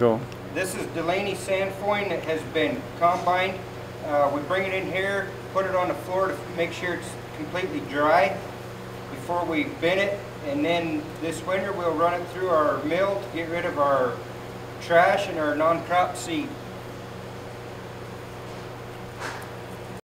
Cool. This is Delaney sainfoin that has been combined. Uh, we bring it in here, put it on the floor to make sure it's completely dry before we bin it. And then this winter, we'll run it through our mill to get rid of our trash and our non-crop seed.